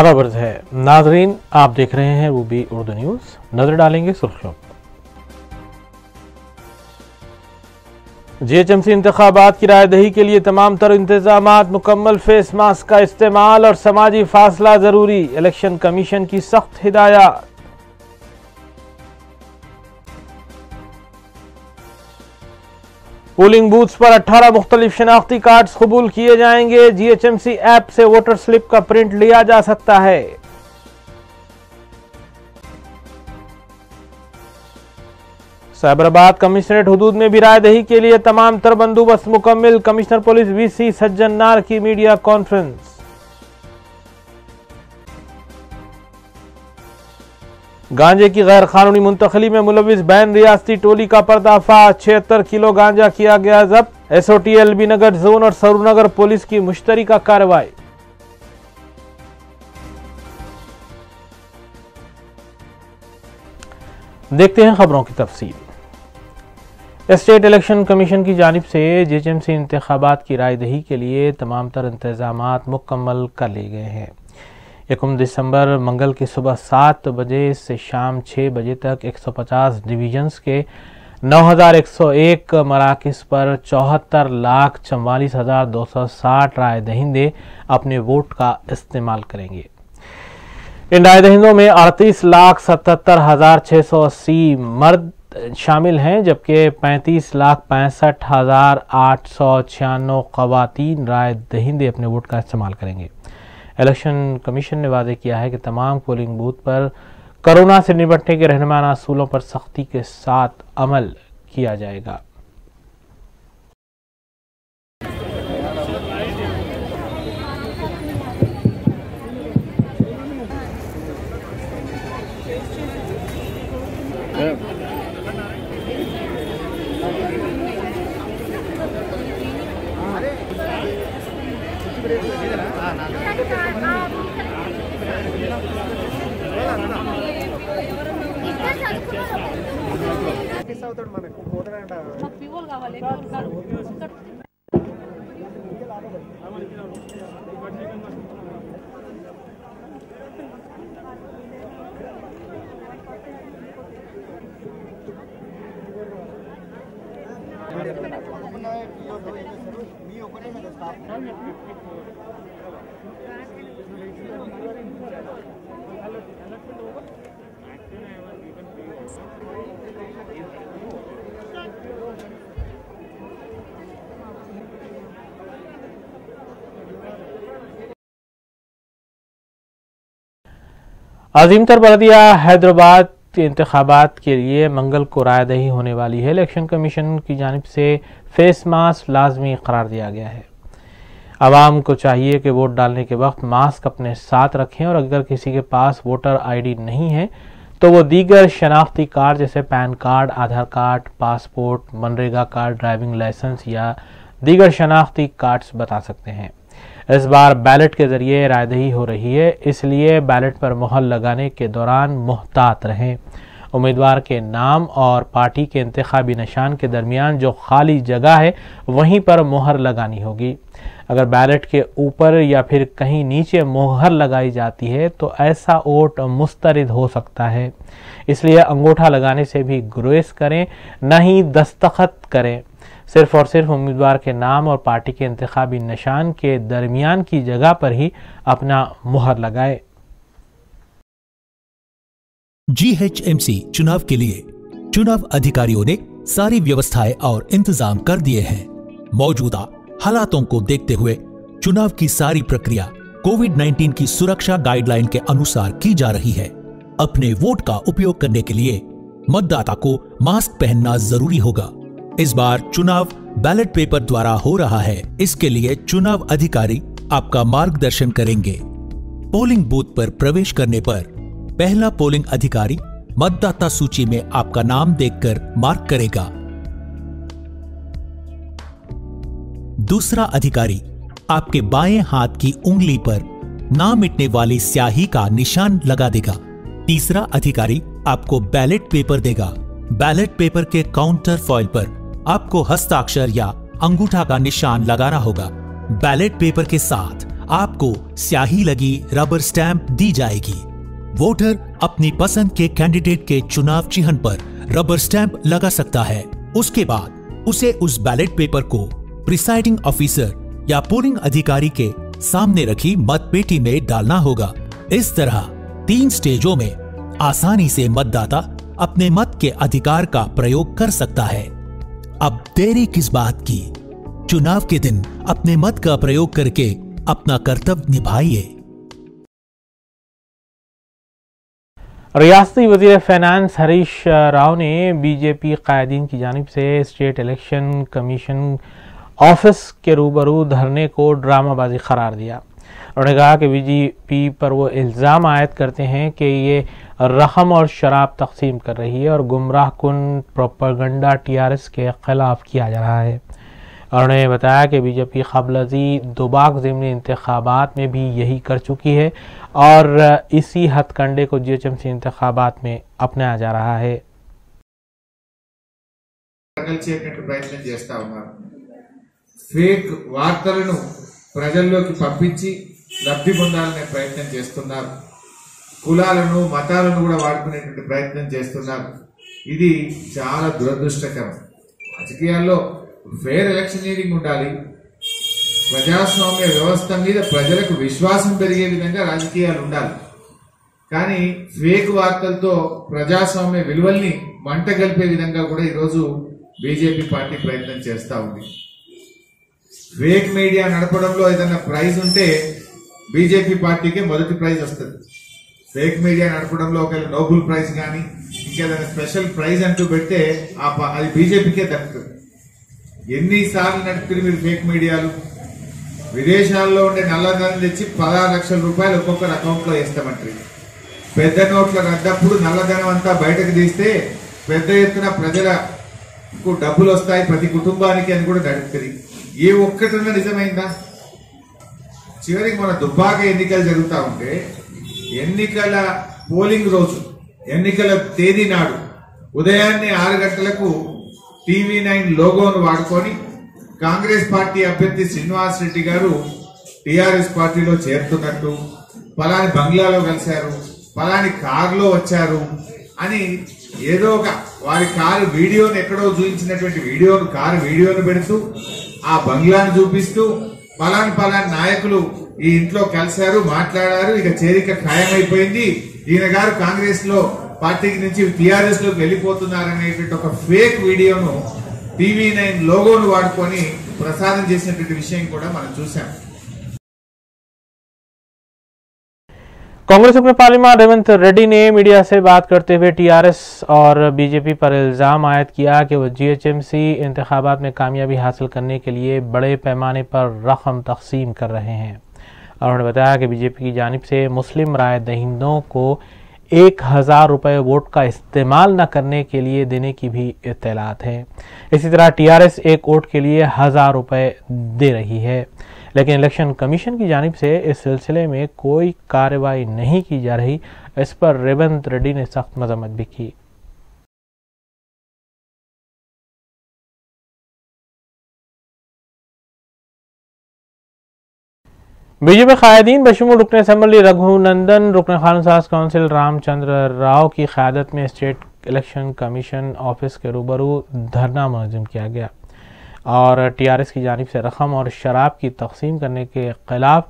आगाबर्ज है। नाजरीन, आप देख रहे हैं वो भी उर्दू न्यूज़। नज़र डालेंगे सुर्खियों जीएचएमसी इंतबात की रायदही के लिए तमाम तर इंतज़ाम मुकम्मल फेस मास्क का इस्तेमाल और समाजी फासला ज़रूरी। इलेक्शन कमीशन की सख्त हिदायत। पोलिंग बूथ्स पर 18 मुख्तलिफ़ शनाख्ती कार्ड्स कबूल किए जाएँगे। जीएचएमसी ऐप से वोटर स्लिप का प्रिंट लिया जा सकता है। साइबराबाद कमिश्नरेट हदूद में भी रायदही के लिए तमाम तर बंदोबस्त मुकम्मल। कमिश्नर पुलिस वीसी सज्जन नार की मीडिया कॉन्फ्रेंस। गांजे की गैर कानूनी मुंतकली में मुलविस बैन रियासती टोली का पर्दाफाश छिहत्तर किलो गांजा किया गया जब्त। एसओटी, एलबी नगर जोन और सरूनगर पुलिस की मुश्तरी का कार्रवाई। देखते हैं खबरों की तफसील। स्टेट इलेक्शन कमीशन की जानब से जेएचएमसी इंतबात की रायदही के लिए तमाम तर इंतज़ाम मुकम्मल कर लिए गए हैं। एकम दिसंबर, मंगल की सुबह सात बजे से शाम छः बजे तक 150 डिवीजन्स के 9101 मराकज़ पर चौहत्तर लाख चवालीस हज़ार दो सौ साठ राय दहिंदे अपने वोट का इस्तेमाल करेंगे। इन राय दहिंदों में अड़तीस लाख सतहत्तर हज़ार छः सौ अस्सी मर्द शामिल हैं, जबकि पैंतीस लाख पैंसठ हज़ार आठ सौ छियानवे खवतिन राय दहिंदे अपने वोट का इस्तेमाल करेंगे। इलेक्शन कमीशन ने वादे किया है कि तमाम पोलिंग बूथ पर कोरोना से निपटने के रहनमाना असूलों पर सख्ती के साथ अमल किया जाएगा। మాకు పివోలు కావాలి ఎక్కువ ఉన్నారు अजीम तर बल्दिया हैदराबाद इंतबात के लिए मंगल को रायदही होने वाली है। इलेक्शन कमीशन की जानब से फेस मास्क लाजमी करार दिया गया है। आवाम को चाहिए कि वोट डालने के वक्त मास्क अपने साथ रखें और अगर किसी के पास वोटर आईडी नहीं है तो वो दीगर शनाख्ती कार्ड जैसे PAN card, Aadhaar card, passport, MNREGA card, driving licence या दीगर शनाख्ती कार्ड्स बता सकते हैं। इस बार बैलेट के ज़रिए रायदही हो रही है, इसलिए बैलेट पर मोहर लगाने के दौरान मुहतात रहें। उम्मीदवार के नाम और पार्टी के इंतबी निशान के दरमियान जो खाली जगह है, वहीं पर मोहर लगानी होगी। अगर बैलेट के ऊपर या फिर कहीं नीचे मोहर लगाई जाती है तो ऐसा वोट मुस्तरद हो सकता है। इसलिए अंगूठा लगाने से भी गुरेज करें, न ही दस्तखत करें। सिर्फ़ और सिर्फ़ उम्मीदवार के नाम और पार्टी के इंतबी निशान के दरमियान की जगह पर ही अपना मुहर लगाए। जीएचएमसी चुनाव के लिए चुनाव अधिकारियों ने सारी व्यवस्थाएँ और इंतज़ाम कर दिए हैं। मौजूदा हालातों को देखते हुए चुनाव की सारी प्रक्रिया कोविड 19 की सुरक्षा गाइडलाइन के अनुसार की जा रही है। अपने वोट का उपयोग करने के लिए मतदाता को मास्क पहनना ज़रूरी होगा। इस बार चुनाव बैलेट पेपर द्वारा हो रहा है। इसके लिए चुनाव अधिकारी आपका मार्गदर्शन करेंगे। पोलिंग बूथ पर प्रवेश करने पर पहला पोलिंग अधिकारी मतदाता सूची में आपका नाम देखकर मार्क करेगा। दूसरा अधिकारी आपके बाएँ हाथ की उंगली पर ना मिटने वाली स्याही का निशान लगा देगा। तीसरा अधिकारी आपको बैलेट पेपर देगा। बैलेट पेपर के काउंटर फॉइल पर आपको हस्ताक्षर या अंगूठा का निशान लगाना होगा। बैलेट पेपर के साथ आपको स्याही लगी रबर स्टैंप दी जाएगी। वोटर अपनी पसंद के कैंडिडेट के चुनाव चिन्ह पर रबर स्टैंप लगा सकता है। उसके बाद उसे उस बैलेट पेपर को प्रिसाइडिंग ऑफिसर या पोलिंग अधिकारी के सामने रखी मतपेटी में डालना होगा। इस तरह तीन स्टेजों में आसानी से मतदाता अपने मत के अधिकार का प्रयोग कर सकता है। अब देरी किस बात की? चुनाव के दिन अपने मत का प्रयोग करके अपना कर्तव्य निभाइए। रियासती वज़ीर फाइनेंस हरीश राव ने बीजेपी कायदीन की जानब से स्टेट इलेक्शन कमीशन ऑफ़िस के रूबरू धरने को ड्रामाबाजी करार दिया। उन्होंने कहा कि बीजेपी पर वो इल्ज़ाम आयद करते हैं कि ये रकम और शराब तकसीम कर रही है और गुमराह कन प्रोपागंडा टीआरएस के खिलाफ किया जा रहा है उन्होंने बताया कि बीजेपी कबलजी दोबाक ज़मनी इंतबात में भी यही कर चुकी है और इसी हथकंडे को जी एच एम सी इंतबात में अपनाया जा रहा है తగల్చేటువంటి ప్రయత్నం చేస్తా ఉన్నారు ఫేక్ వార్తలను ప్రజల్లోకి పంపించి లబ్ధి పొందాలనే ప్రయత్నం చేస్తున్నారు. కులాలను మతాలను కూడా వాడుకునేటువంటి ప్రయత్నం చేస్తున్నారు. ఇది చాలా దురదృష్టకరం. రాజకీయాల్లో ఫేర్ ఎలక్షనీరింగ్ ఉండాలి. ప్రజాస్వామ్య వ్యవస్థ మీద ప్రజలకు విశ్వాసం పెరిగే విధంగా రాజకీయాలు ఉండాలి. కానీ ఫేక్ వార్తలతో ప్రజాస్వామ్య విలువల్ని మంట కలిపే విధంగా కూడా ఈరోజు బీజేపీ పార్టీ ప్రయత్నం చేస్తూ ఉంది. ఫేక్ మీడియా నడపడంలో ఏదైనా ప్రైజ్ ఉంటే బీజేపీ పార్టీకే మొదటి ప్రైజ్ వస్తుంది. ఫేక్ మీడియా నడపడంలో ఒకవేళ నోబుల్ ప్రైజ్ కానీ ఇంకేదైనా స్పెషల్ ప్రైజ్ అంటూ పెడితే ఆ అది బీజేపీకే దక్కుతుంది. ఎన్నిసార్లు నడుపుతుంది మీరు ఫేక్ మీడియాలు? విదేశాల్లో ఉండే నల్లధనం తెచ్చి పదహారు లక్షల రూపాయలు ఒక్కొక్కరు అకౌంట్లో వేస్తామంటారు. పెద్ద నోట్ల రద్దప్పుడు నల్లధనం అంతా బయటకు తీస్తే పెద్ద ఎత్తున ప్రజలకు డబ్బులు వస్తాయి ప్రతి కుటుంబానికి అని కూడా నడుపుతుంది. ఏ ఒక్కటన్నా నిజమైందా? చివరికి మన దుబ్బాక ఎన్నికలు జరుగుతూ ఉంటే ఎన్నికల పోలింగ్ రోజు ఎన్నికల తేదీ నాడు ఉదయాన్నే ఆరు గంటలకు టీవీ నైన్ లోగోను వాడుకొని కాంగ్రెస్ పార్టీ అభ్యర్థి శ్రీనివాస్ రెడ్డి గారు టీఆర్ఎస్ పార్టీలో చేరుతున్నట్టు పలాని బంగ్లాలో కలిశారు పలాని కారులో వచ్చారు అని ఏదో ఒక వారి కారు వీడియోను ఎక్కడో చూపించినటువంటి వీడియోను కారు వీడియోను పెడుతూ ఆ బంగ్లాను చూపిస్తూ పలాన్ పలాన్ నాయకులు ఈ ఇంట్లో కలిశారు మాట్లాడారు ఇక చేరిక ఖాయమైపోయింది. ఈయన గారు కాంగ్రెస్లో పార్టీకి నుంచి టిఆర్ఎస్లోకి వెళ్ళిపోతున్నారనేటువంటి ఒక ఫేక్ వీడియోను టీవీ నైన్ లోగోను వాడుకొని ప్రసారం చేసినటువంటి విషయం కూడా మనం చూసాం कांग्रेस अपने पार्लिमान रेवंत रेड्डी ने मीडिया से बात करते हुए टीआरएस और बीजेपी पर इल्ज़ाम आयद किया कि वो जीएचएमसी इंतखाबात में कामयाबी हासिल करने के लिए बड़े पैमाने पर रकम तकसीम कर रहे हैं। और उन्होंने बताया कि बीजेपी की जानब से मुस्लिम राय दहिंदों को एक हज़ार रुपये वोट का इस्तेमाल न करने के लिए देने की भी इतलात है। इसी तरह टीआरएस एक वोट के लिए हज़ार रुपये दे रही है। लेकिन इलेक्शन कमीशन की जानब से इस सिलसिले में कोई कार्रवाई नहीं की जा रही, इस पर रेवंत रेड्डी ने सख्त मजम्मत भी की। बीजेपी कायदीन बशमूल रुकन असम्बली रघुनंदन रुकन खान साज काउंसिल रामचंद्र राव की क्यादत में स्टेट इलेक्शन कमीशन ऑफ़िस के रूबरू धरना मुनजम किया गया। और टीआरएस की जानब से रकम और शराब की तकसीम करने के खिलाफ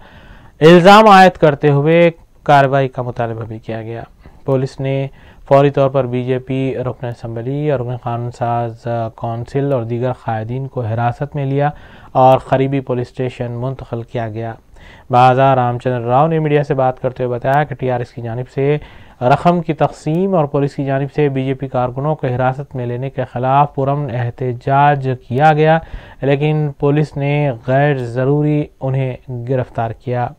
इल्ज़ाम आयद करते हुए कार्रवाई का मुतालबा भी किया गया। पुलिस ने फौरी तौर पर बीजेपी, रुकन असम्बली और रुकन कानून साज कौंसिल और दीगर कायदीन को हिरासत में लिया और करीबी पुलिस स्टेशन मुंतकिल किया गया। बाज़ार रामचंद्र राव ने मीडिया से बात करते हुए बताया कि टीआरएस की जानब से रकम की तकसीम और पुलिस की जानब से बीजेपी कारकुनों को हिरासत में लेने के खिलाफ पुरम एहतजाज किया गया, लेकिन पुलिस ने गैर ज़रूरी उन्हें गिरफ़्तार किया।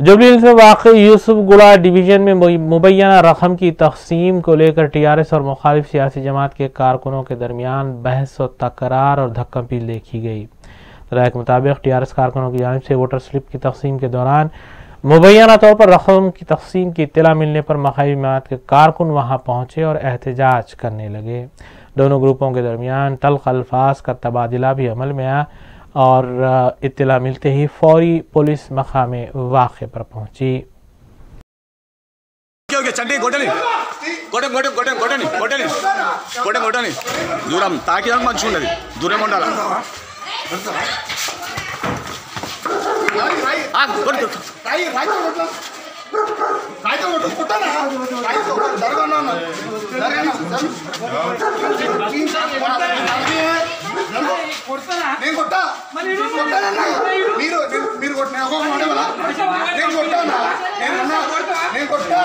जुबली हिल्स में वाक़ यूसुफ गुड़ा डिवीज़न में मुबैना रकम की तकसीम को लेकर टीआरएस और मुखालिफ सियासी जमात के कारकुनों के दरमियान बहस और तकरार और धक्का पील देखी गई। राय के मुताबिक टीआरएस कारकुनों की जानब से वोटर स्लिप की तकसीम के दौरान मुबैना तौर पर रकम की तकसीम की इतला मिलने पर मखाई जमात के कारकुन वहाँ पहुँचे और एहतजाज करने लगे। दोनों ग्रुपों के दरमियान तल्ख अल्फाज का तबादला भी अमल में आया। और अ, इत्तला मिलते ही फौरी पुलिस मकाम वाक़े पर पहुंची ఓకే ఓకే చండి కొట్టని కొట్టం కొట్టం కొట్టం కొట్టని కొట్టని కొట్టం కొట్టని దూరం తాకిదానికి మంచిగా ఉండదు దూరం ఉండాలి ఆ, కొట్టు, కొట్టు. నేను కొట్టా కొట్టానన్నా మీరు నేను- మీరు కొట్టిన ఒక మాట ఇవ్వాలా? నేను కొట్టానా నేను అన్నా నేను కొట్టా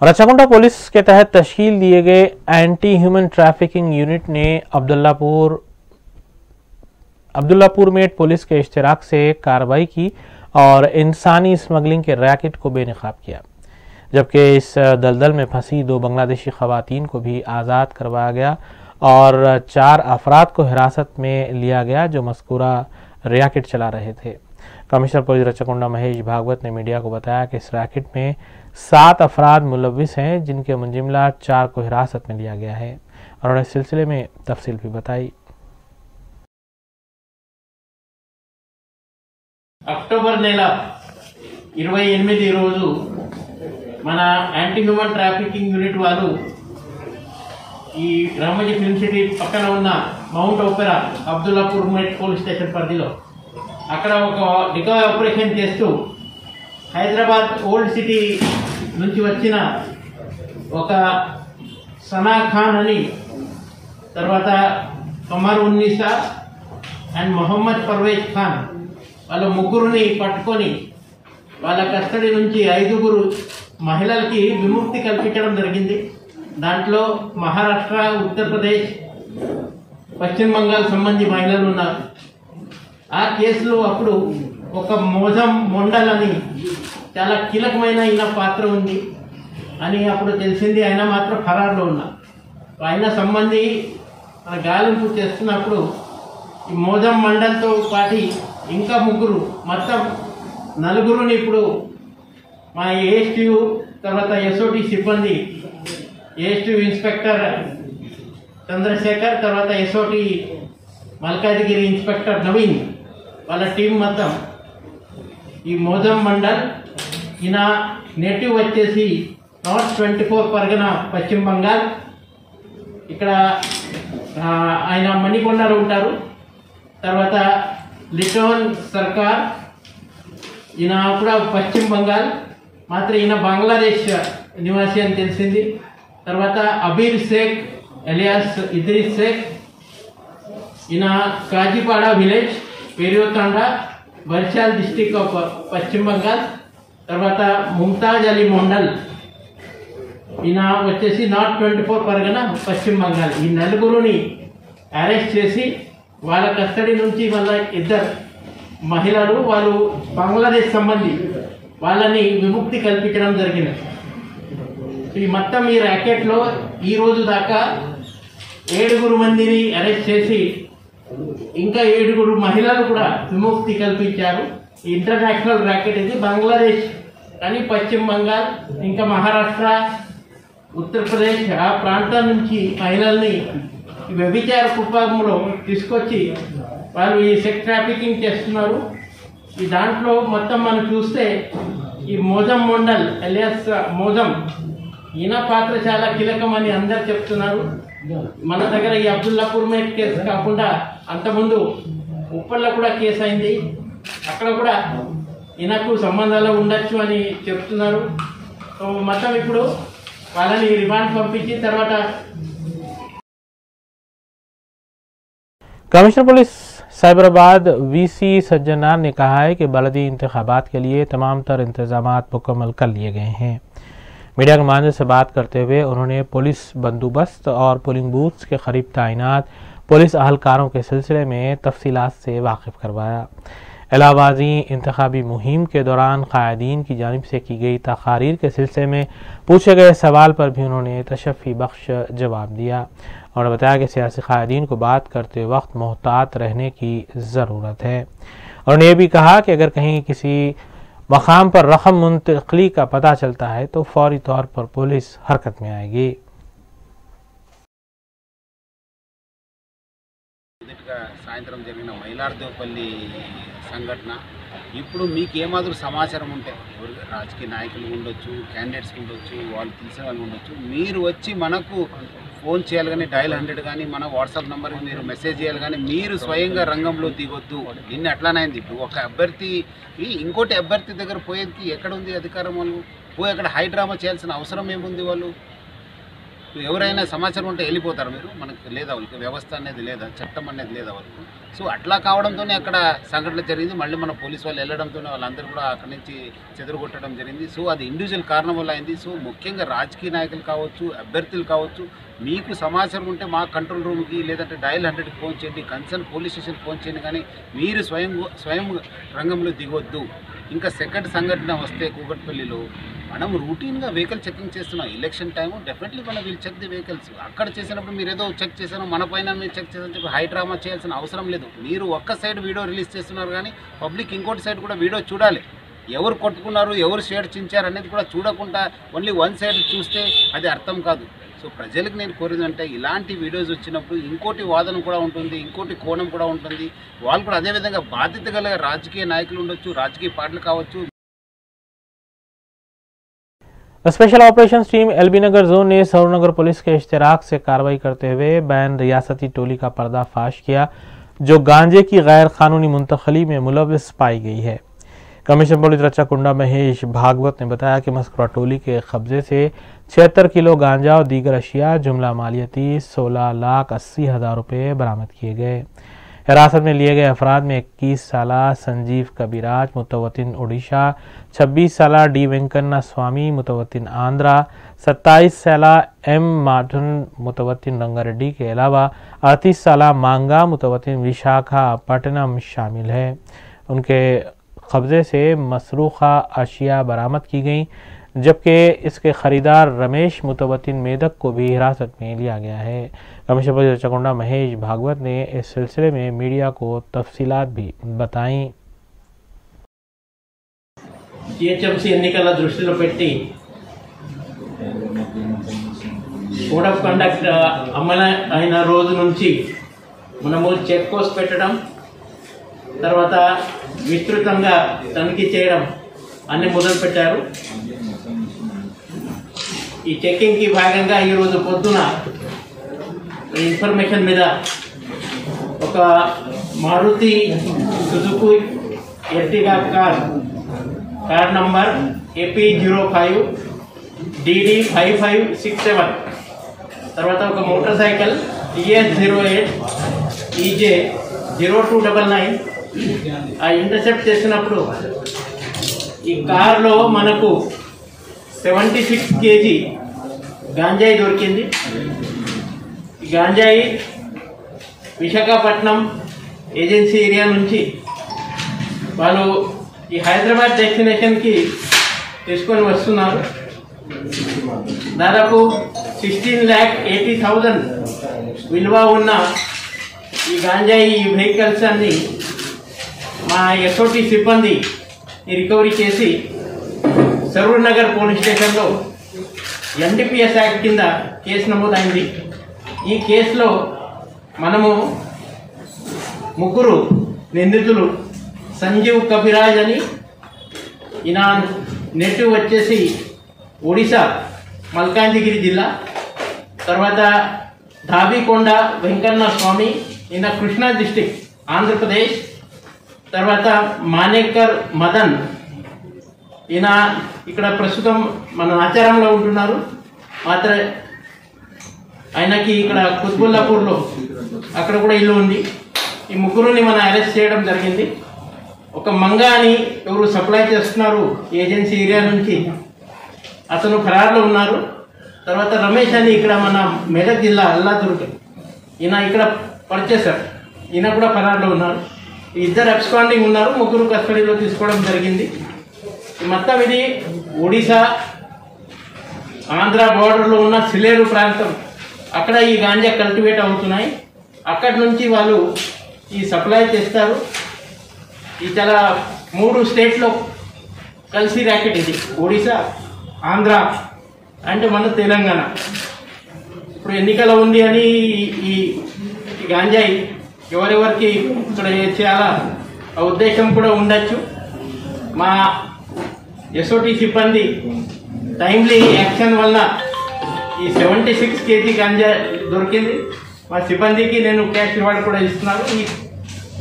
रचाकुंडा पुलिस के तहत तश्कील दिए गए एंटी ह्यूमन ट्रैफिकिंग यूनिट ने अब्दुल्लापुर अब्दुल्लापुर में पुलिस के इश्तराक से कार्रवाई की और इंसानी स्मगलिंग के रैकेट को बेनकाब किया, जबकि इस दलदल में फंसी दो बांग्लादेशी खवतान को भी आज़ाद करवाया गया और चार अफराद को हिरासत में लिया गया जो मस्कूरा रैकेट चला रहे थे। कमिश्नर पुलिस रचकुंडा महेश भागवत ने मीडिया को बताया कि इस रैकेट में सात अफराद मुलविस हैं जिनके मुंजिमला चार को हिरासत में लिया गया है उन्होंने इस सिलसिले में तफसील भी बताई అక్టోబర్ నెల ఇరవై ఎనిమిది రోజు మన యాంటీ హ్యూమన్ ట్రాఫికింగ్ యూనిట్ వాళ్ళు ఈ రామోజీ ఫిల్మ్ సిటీ పక్కన ఉన్న Mount Opera Abdullapurmet police station పరిధిలో అక్కడ ఒక డికాయ్ ఆపరేషన్ చేస్తూ హైదరాబాద్ ఓల్డ్ సిటీ నుంచి వచ్చిన ఒక సనా ఖాన్ అని తర్వాత కమర్ ఉన్నీసా అండ్ మొహమ్మద్ పర్వేజ్ ఖాన్ వాళ్ళ ముగ్గురుని పట్టుకొని వాళ్ళ కస్టడీ నుంచి ఐదుగురు మహిళలకి విముక్తి కల్పించడం జరిగింది. దాంట్లో మహారాష్ట్ర ఉత్తరప్రదేశ్ పశ్చిమ బంగాల్ సంబంధించి మహిళలు ఉన్నారు. ఆ కేసులో అప్పుడు ఒక మోజం మొండల్ అని చాలా కీలకమైన ఈయన పాత్ర ఉంది అని అప్పుడు తెలిసింది. ఆయన మాత్రం ఫరార్లో ఉన్న. ఆయన సంబంధి ఆ గాలింపు చేస్తున్నప్పుడు ఈ మోజం మండల్తో పాటి ఇంకా ముగ్గురు మొత్తం నలుగురుని ఇప్పుడు మా ఏఎస్టీయు తర్వాత ఎస్ఓటి సిబ్బంది ఏఎస్టీ ఇన్స్పెక్టర్ చంద్రశేఖర్ తర్వాత ఎస్ఓటి మల్కాజిగిరి ఇన్స్పెక్టర్ నవీన్ వాళ్ళ టీం మొత్తం ఈ మోదం మండల్ ఈయన నేటివ్ వచ్చేసి నార్త్ ట్వంటీ ఫోర్ పరగన పశ్చిమ బంగాల్. ఇక్కడ ఆయన మణికొండలో ఉంటారు. తర్వాత లిటోన్ సర్కార్ ఈయన కూడా పశ్చిమ బంగాల్. మాత్రం ఈయన బంగ్లాదేశ్ నివాసి అని తెలిసింది. తర్వాత అబీర్ షేక్ ఎలియాస్ ఇద్రీస్ షేక్ ఈయన కాజీపాడ విలేజ్. పేరుతండ బర్షాల్ డిస్టిక్ ఆఫ్ పశ్చిమ బెంగాల్ తర్వాత ముంతాజ్ అలీ మండల్. ఈయన వచ్చేసి నార్త్ ట్వంటీ ఫోర్ పరగన పశ్చిమ బెంగాల్. ఈ నలుగురుని అరెస్ట్ చేసి వాళ్ళ కస్టడీ నుంచి వాళ్ళ ఇద్దరు మహిళలు వాళ్ళు బంగ్లాదేశ్ సంబంధి వాళ్ళని విముక్తి కల్పించడం జరిగింది. ఈ మొత్తం ఈ ర్యాకెట్లో ఈ రోజు దాకా ఏడుగురు మందిని అరెస్ట్ చేసి ఇంకా ఏడుగురు మహిళలు కూడా విముక్తి కల్పించారు. ఇంటర్నేషనల్ ర్యాకెట్ ఇది బంగ్లాదేశ్ కానీ పశ్చిమ బంగాల్ ఇంకా మహారాష్ట్ర ఉత్తరప్రదేశ్ ఆ ప్రాంతం నుంచి మహిళల్ని వ్యభిచార కుటుంబంలో తీసుకొచ్చి వాళ్ళు ఈ సెక్స్ ట్రాఫికింగ్ చేస్తున్నారు. ఈ దాంట్లో మొత్తం మనం చూస్తే ఈ మోజం మండల్ ఎలియాస్ మోజం ఈయన పాత్ర చాలా కీలకమని అందరు చెప్తున్నారు. మన దగ్గర ఈ అబ్దుల్లాపూర్ మేట్ కేసు కాకుండా అంతకుముందు ఉప్పల్లో కూడా కేసు అయింది అక్కడ కూడా ఈయనకు సంబంధాలు ఉండొచ్చు అని చెప్తున్నారు సో మొత్తం ఇప్పుడు వాళ్ళని రిమాండ్ పంపించి తర్వాత commissioner police Cyberabad VC Sajjanar ने कहा है कि बलदी इंतबात के लिए तमाम तर इंतजाम मुकम्मल कर लिए गए हैं मीडिया के माध्यम से बात करते हुए उन्होंने पुलिस बंदोबस्त और पोलिंग बूथ्स के करीब तैनात पुलिस अहलकारों के सिलसिले में तफसीलात से वाकिफ करवाया। इलाहाबादी इंतबी मुहिम के दौरान कायदीन की जानब से की गई तकारीर के सिलसिले में पूछे गए सवाल पर भी उन्होंने तशफ़ी बख्श जवाब दिया और बताया कि सियासी कायदीन को बात करते वक्त मोहतात रहने की ज़रूरत है। उन्होंने ये भी कहा कि अगर कहीं किसी मकाम पर रकम मुंतकली का पता चलता है तो फौरी तौर पर पुलिस हरकत में आएगी మొదటిగా సాయంత్రం జరిగిన మైలార్దేవపల్లి సంఘటన ఇప్పుడు మీకు ఏమాత్రం సమాచారం ఉంటే ఎవరు రాజకీయ నాయకులు ఉండొచ్చు క్యాండిడేట్స్ ఉండొచ్చు వాళ్ళు తెలిసిన వాళ్ళు ఉండొచ్చు మీరు వచ్చి మనకు ఫోన్ చేయాలి కానీ డయల్ హండ్రెడ్ కానీ మన వాట్సాప్ నెంబర్కి మీరు మెసేజ్ చేయాలి కానీ మీరు స్వయంగా రంగంలో దిగొద్దు. నిన్న అట్లానే అయింది ఇప్పుడు ఒక అభ్యర్థి ఈ ఇంకోటి అభ్యర్థి దగ్గర పోయేది ఎక్కడ ఉంది అధికారం వాళ్ళు? పోయి అక్కడ హై డ్రామా చేయాల్సిన అవసరం ఏముంది వాళ్ళు? ఎవరైనా సమాచారం ఉంటే వెళ్ళిపోతారు మీరు. మనకు లేదా వాళ్ళకి వ్యవస్థ అనేది లేదా చట్టం అనేది లేదా వాళ్ళకు. సో అట్లా కావడంతోనే అక్కడ సంఘటన జరిగింది. మళ్ళీ మన పోలీస్ వాళ్ళు వెళ్ళడంతోనే వాళ్ళందరూ కూడా అక్కడి నుంచి చెదరగొట్టడం జరిగింది. సో అది ఇండివిజువల్ కారణం వల్ల అయింది. సో ముఖ్యంగా రాజకీయ నాయకులు కావచ్చు అభ్యర్థులు కావచ్చు మీకు సమాచారం ఉంటే మా కంట్రోల్ రూమ్కి లేదంటే డయల్ హండ్రెడ్కి ఫోన్ చేయండి. కన్సర్న్ పోలీస్ స్టేషన్కి ఫోన్ చేయండి కానీ మీరు స్వయం స్వయం రంగంలో దిగొద్దు. ఇంకా సెకండ్ సంఘటన వస్తే కూకట్పల్లిలో మనం రూటీన్గా వెహికల్ చెకింగ్ చేస్తున్నాం ఎలక్షన్ టైం డెఫినెట్లీ మనం వీళ్ళు చెక్ ది వెహికల్స్ అక్కడ చేసినప్పుడు మీరు ఏదో చెక్ చేశాను మన పైన మీరు చెక్ చేసాను చెప్పి హై డ్రామా చేయాల్సిన అవసరం లేదు. మీరు ఒక్క సైడ్ వీడియో రిలీజ్ చేస్తున్నారు కానీ పబ్లిక్ ఇంకోటి సైడ్ కూడా వీడియో చూడాలి. ఎవరు కొట్టుకున్నారు ఎవరు షేర్ చించారు అనేది కూడా చూడకుండా ఓన్లీ వన్ సైడ్ చూస్తే అది అర్థం కాదు. సో ప్రజలకు నేను కోరేది అంటే ఇలాంటి వీడియోస్ వచ్చినప్పుడు ఇంకోటి వాదన కూడా ఉంటుంది ఇంకోటి కోణం కూడా ఉంటుంది. వాళ్ళు కూడా అదేవిధంగా బాధ్యత గల రాజకీయ నాయకులు ఉండొచ్చు రాజకీయ పార్టీలు కావచ్చు. Special operation team LB Nagar zone ने सरूनगर पुलिस के इश्तराक से कार्रवाई करते हुए बैन रियासती टोली का पर्दाफाश किया, जो गांजे की गैर कानूनी मुंतकली में मुलविस पाई गई है। कमिश्नर पुलिस रचा कुंडा महेश भागवत ने बताया कि मस्कुरा टोली के कब्जे से छिहत्तर किलो गांजा और दीगर अशिया, जुमला मालियती सोलह लाख अस्सी हज़ार रुपये बरामद किए गए। हिरासत में लिए गए अफराद में इक्कीस साल संजीव कबीराज, मुतवतिन उड़ीसा, छब्बीस साल डी वेंकन्ना स्वामी, मुतवतिन आंध्रा, सत्ताईस साल एम माधुन, मुतवतिन रंगारेड्डी के अलावा अड़तीस साल मांगा, मुतवतिन विशाखापट्टनम शामिल है। उनके कब्जे से मसरूखा अशिया बरामद की गई। जबकि इसके खरीदार रमेश मुतवतिन मेदक को भी हिरासत में लिया गया है कमिश्नर पुलिस चकुंडा महेश भागवत ने इस सिलसिले में मीडिया को तफसीलात भी बताई జిహెచ్ఎంసీ ఎన్నికల దృష్టిలో పెట్టి కోడ్ ఆఫ్ కండక్ట్ అమలు అయిన రోజు నుంచి మనము చెక్ పోస్ట్ పెట్టడం తర్వాత విస్తృతంగా తనిఖీ చేయడం అన్ని మొదలు పెట్టారు ఈ చెక్కింగ్కి భాగంగా ఈరోజు పొద్దున ఈ ఇన్ఫర్మేషన్ మీద ఒక Maruti Suzuki Ertiga car car number AP zero five DD five five six seven. తర్వాత ఒక motorcycle TS zero eight EJ zero two double nine. ఆ ఇంటర్సెప్ట్ చేసినప్పుడు ఈ కార్లో మనకు సెవెంటీ సిక్స్ కేజీ గాంజాయి దొరికింది. ఈ గాంజాయి విశాఖపట్నం ఏజెన్సీ ఏరియా నుంచి వాళ్ళు ఈ హైదరాబాద్ డెస్టినేషన్కి తీసుకొని వస్తున్నారు. దాదాపు సిక్స్టీన్ ల్యాక్ ఎయిటీ థౌజండ్ విలువ ఉన్న ఈ గాంజాయి ఈ వెహికల్స్ అన్ని మా ఎస్ఓటి సిబ్బంది రికవరీ చేసి సరూర్ నగర్ పోలీస్ స్టేషన్లో ఎన్డీపీఎస్ యాక్ట్ కింద కేసు నమోదైంది. ఈ కేసులో మనము ముగ్గురు నిందితులు సంజీవ్ కబిరాజ్ అని ఈయన నెట్ వచ్చేసి ఒడిశా మల్కాంజిగిరి జిల్లా. తర్వాత ధాబీకొండ వెంకన్న స్వామి ఈయన కృష్ణా డిస్టిక్ ఆంధ్రప్రదేశ్. తర్వాత మానేకర్ మదన్ ఈయన ఇక్కడ ప్రస్తుతం మన ఆచారంలో ఉంటున్నారు. మాత్ర ఆయనకి ఇక్కడ కుత్బుల్లాపూర్లో అక్కడ కూడా ఇల్లు ఉంది. ఈ ముగ్గురుని మనం అరెస్ట్ చేయడం జరిగింది. ఒక మంగా అని ఎవరు సప్లై చేస్తున్నారు ఏజెన్సీ ఏరియా నుంచి? అతను ఫరార్లో ఉన్నారు. తర్వాత రమేష్ అని ఇక్కడ మన మెదక్ జిల్లా అల్లాదుర్గ్. ఈయన ఇక్కడ పర్చేసర్ ఈయన కూడా ఫరార్లో ఉన్నారు. ఇద్దరు అబ్స్కాండింగ్ ఉన్నారు. ముగ్గురు కస్టడీలో తీసుకోవడం జరిగింది. మొత్తం ఇది ఒడిశా ఆంధ్ర బార్డర్లో ఉన్న సిలేరు ప్రాంతం. అక్కడ ఈ గాంజా కల్టివేట్ అవుతున్నాయి. అక్కడి నుంచి వాళ్ళు ఈ సప్లై చేస్తారు. ఈ చాలా మూడు స్టేట్లో కలిసి ర్యాకెట్ ఇది ఒడిశా ఆంధ్ర అంటే మన తెలంగాణ. ఇప్పుడు ఎన్నికల ఉంది అని ఈ- గాంజాయి ఎవరెవరికి ఇక్కడ చేయాలా? ఉద్దేశం కూడా ఉండొచ్చు. మా ఎస్ఓటి సిబ్బంది టైమ్లీ యాక్షన్ వల్ల ఈ సెవెంటీ సిక్స్ కేజీ గాంజా దొరికింది. మా సిబ్బందికి నేను క్యాష్ రివార్డ్ కూడా ఇస్తున్నాను. ఈ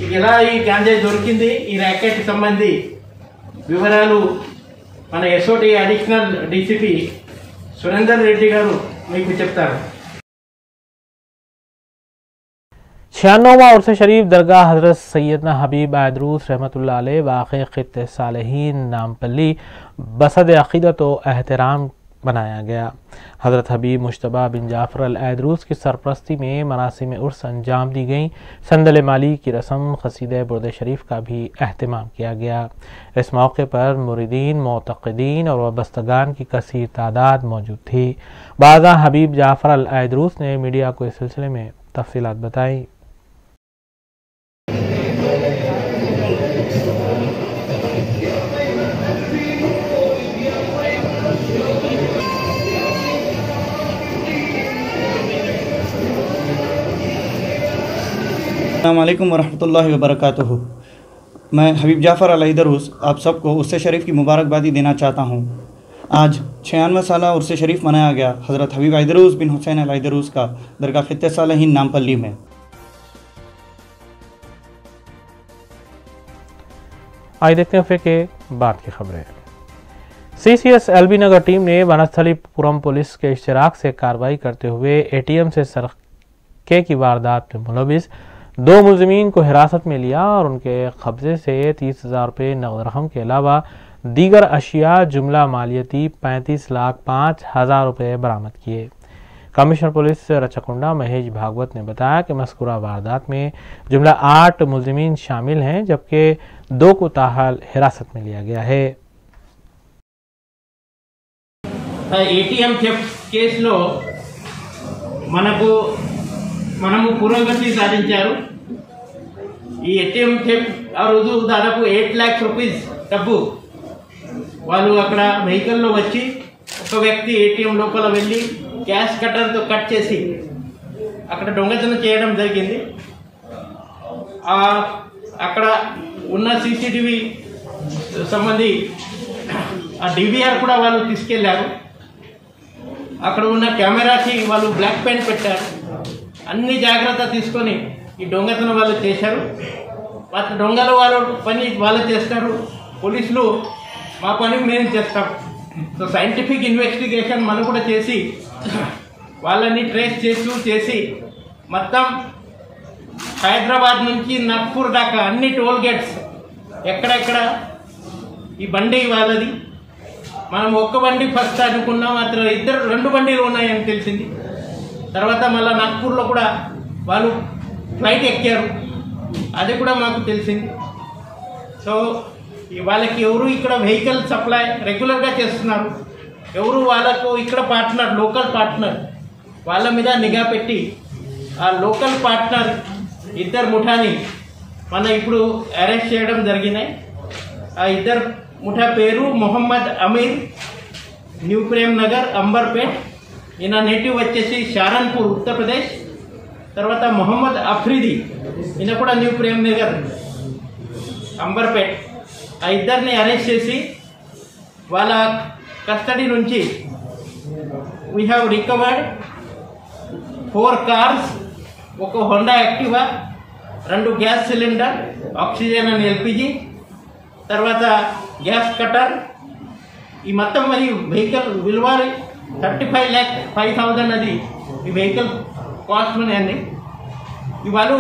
ఈ ఎలా ఈ గాంజా దొరికింది? ఈ ర్యాకెట్ సంబంధి వివరాలు మన SOT additional DCP Surender Reddy garu మీకు చెప్తారు. छियानवा उर्स शरीफ दरगाह हज़रत सैदना हबीब आदरूस अलैह, वाक़ ख़त सालहीन नामपल्ली, बसद अक़ीदत व एहतराम बनाया गया। हज़रत हबीब मुशतबा बिन जाफ़र अल ऐदरूस की सरपरस्ती में मरासिम उर्स अंजाम दी गई। संदल माली की रस्म खसीद बुरद शरीफ का भी अहतमाम किया गया। इस मौके पर मुरीदीन मोतदीन और वबस्तगान की कसीर तादाद मौजूद थी। बाज़ा हबीब जाफ़र अल ऐदरूस ने मीडिया को इस सिलसिले में तफसीलात बताई। अल्लाम वरहमल वबरक मैं हबीब जाफ़र अलहदरूस आप सबको उससे शरीफ की मुबारकबादी देना चाहता हूँ। आज छियानवे साल उर्स शरीफ मनाया गया हज़रत हबीब हैदरूस बिन हुसैन अलहदरूस का दरगाह ख़त सालहीन नामपल्ली में। आइए देखते हैं फिर के बाद की खबरें। C C S L B Nagar team ने वनस्थलीपुरम पुलिस के इश्तराक से कार्रवाई करते हुए एटीएम से सरके की वारदात में मुलविस दो मुलजमीन को हिरासत में लिया और उनके कब्जे से तीस हजार रुपये नकद रकम के अलावा दीगर अशिया जुमला मालियती पैंतीस लाख पाँच हजार रुपये बरामद किए कमिश्नर पुलिस रचकुंडा महेश भागवत ने बताया कि मस्कुरा वारदात में जुमला आठ मुलजमीन शामिल हैं जबकि दो को ताहाल हिरासत में लिया गया है ఏటీఎం థెఫ్ట్ కేసులో మనకు మనము పురోగతి సాధించారు. ఈ ఎటిఎం థెఫ్ట్ ఆ రోజు దాదాపు ఎయిట్ ల్యాక్స్ రూపీస్ డబ్బు వాళ్ళు అక్కడ వెహికల్లో వచ్చి ఒక వ్యక్తి ఏటీఎం లోపల వెళ్ళి క్యాష్ కట్టర్తో కట్ చేసి అక్కడ దొంగతనం చేయడం జరిగింది. అక్కడ ఉన్న సీసీటీవీ సంబంధి ఆ డివిఆర్ కూడా వాళ్ళు తీసుకెళ్ళారు అక్కడ ఉన్న కెమెరాకి వాళ్ళు బ్లాక్ పెయింట్ పెట్టారు. అన్ని జాగ్రత్త తీసుకొని ఈ దొంగతనం వాళ్ళు చేశారు. వాళ్ళ దొంగలు వాళ్ళు పని వాళ్ళు చేస్తారు. పోలీసులు మా పని మేము చేస్తాం. సో సైంటిఫిక్ ఇన్వెస్టిగేషన్ మనం కూడా చేసి వాళ్ళని ట్రేస్ చేస్తూ చేసి మొత్తం హైదరాబాద్ నుంచి నాగ్పూర్ దాకా అన్ని టోల్ గేట్స్ ఎక్కడెక్కడ ఈ బండి వాళ్ళది. మనం ఒక్క బండి ఫస్ట్ అనుకున్నాం అతను ఇద్దరు రెండు బండిలు ఉన్నాయని తెలిసింది. తర్వాత మళ్ళీ నాగ్పూర్లో కూడా వాళ్ళు ఫ్లైట్ ఎక్కారు. అది కూడా మాకు తెలిసింది. సో వాళ్ళకి ఎవరు ఇక్కడ వెహికల్ సప్లై రెగ్యులర్గా చేస్తున్నారు? ఎవరు వాళ్ళకు ఇక్కడ పార్ట్నర్ లోకల్ పార్ట్నర్ వాళ్ళ మీద నిఘా పెట్టి ఆ లోకల్ పార్ట్నర్ ఇద్దరు ముఠాని మన ఇప్పుడు అరెస్ట్ చేయడం జరిగినాయి ఆ ఇద్దరు ముఠా పేరు మొహమ్మద్ అమీర్ న్యూ ప్రేమ్ నగర్ అంబర్పేట్ ఈయన నేటివ్ వచ్చేసి షారన్పూర్ ఉత్తరప్రదేశ్ తర్వాత మొహమ్మద్ అఫ్రీది. ఈయన కూడా న్యూ ప్రేమ్ నగర్ అంబర్పేట్. ఆ ఇద్దరిని అరెస్ట్ చేసి వాళ్ళ కస్టడీ నుంచి we have recovered four cars ఒక హోండా యాక్టివా రెండు gas cylinder oxygen and LPG తర్వాత గ్యాస్ కటర్ ఈ మొత్తం మరి వెహికల్ విలువ thirty five lakh five thousand అది ఈ వెహికల్ కాస్ట్ మనీ అండి. ఇవాళ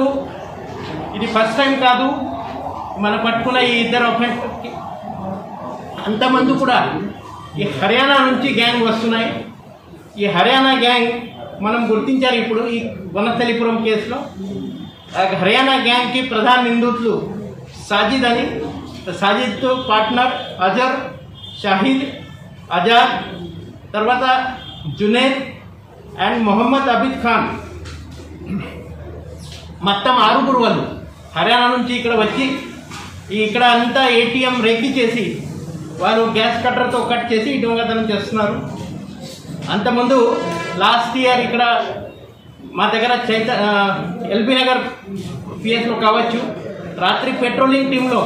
ఇది ఫస్ట్ టైం కాదు. మనం పట్టుకున్న ఈ ఇద్దరు offence అంతమంది కూడా ఈ హర్యానా నుంచి గ్యాంగ్ వస్తున్నాయి. ఈ హర్యానా గ్యాంగ్ మనం గుర్తించారు ఇప్పుడు ఈ వనస్థలిపురం కేసులో. హర్యానా గ్యాంగ్కి ప్రధాన నిందితులు సాజిద్ అని సాజిద్తో పార్ట్నర్ అజర్ షాహిద్ అజాద్ తర్వాత జునేద్ అండ్ మొహమ్మద్ అబిద్ ఖాన్. మొత్తం ఆరుగురు వాళ్ళు హర్యానా నుంచి ఇక్కడ వచ్చి ఇక్కడ అంతా ఏటీఎం రెక్కి చేసి వారు గ్యాస్ కట్టర్తో కట్ చేసి ఈ దొంగతనం చేస్తున్నారు. అంతకుముందు లాస్ట్ ఇయర్ ఇక్కడ మా దగ్గర చైత ఎల్బీ నగర్ పిఎస్లో కావచ్చు రాత్రి పెట్రోలింగ్ టీంలో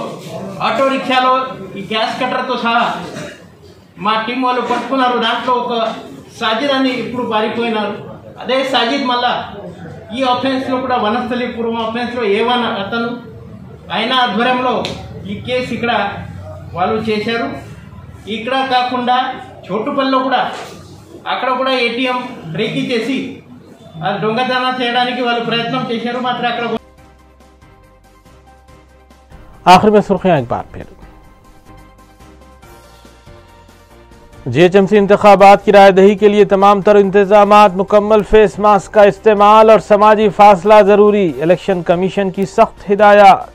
ఆటో రిక్షాలో ఈ గ్యాస్ కట్టర్తో సహా మా టీం వాళ్ళు పట్టుకున్నారు దాంట్లో ఒక సాజిద్ అని ఇప్పుడు పారిపోయినారు అదే సాజిద్ మళ్ళా ఈ అఫెన్స్లో కూడా వనస్థలిపురం అఫెన్స్లో ఏవన్ అతను ఆయన ఆధ్వర్యంలో ఈ కేసు ఇక్కడ వాళ్ళు చేశారు ఇక్కడ కాకుండా చోటుపల్లిలో కూడా అక్కడ కూడా ఏటీఎం రేకీ చేసి అది దొంగతనం చేయడానికి వాళ్ళు ప్రయత్నం చేశారు మాత్రం అక్కడ आखिर में सुर्खियां एक बार फिर जीएचएमसी इंतबात की रायदही के लिए तमाम तर इंतज़ाम मुकम्मल फेस मास्क का इस्तेमाल और समाजी फासला ज़रूरी, इलेक्शन कमीशन की सख्त हिदायत।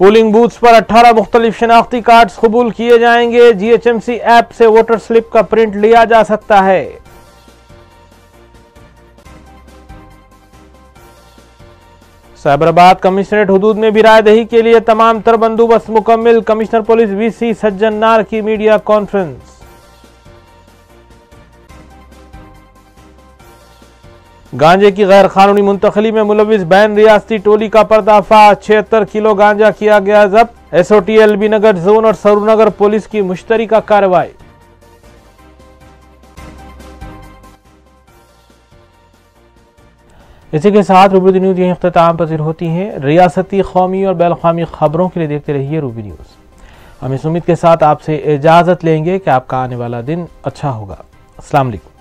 पोलिंग बूथ्स पर 18 मुख्तलिफ़ शनाख्ती कार्ड्स कबूल किए जाएँगे। G H M C app से वोटर स्लिप का प्रिंट लिया जा सकता है। साइबराबाद कमिश्नरेट हदूद में भी रायदही के लिए तमाम तर बंदोबस्त मुकम्मल। कमिश्नर पुलिस वीसी सज्जन नार की मीडिया कॉन्फ्रेंस। गांजे की गैर कानूनी मुंतकली में मुलविस बैन रियासती टोली का पर्दाफाश। छिहत्तर किलो गांजा किया गया जब्त। एसओटी एलबी नगर जोन और सरूनगर पुलिस की मुश्तरी का कार्रवाई। इसी के साथ रूबी न्यूज़ यही अख्ताम पसर होती हैं। रियासती, कौमी और बैलकामी खबरों के लिए देखते रहिए रूबी न्यूज़। हम इस उम्मीद के साथ आपसे इजाज़त लेंगे कि आपका आने वाला दिन अच्छा होगा। वालेकुम।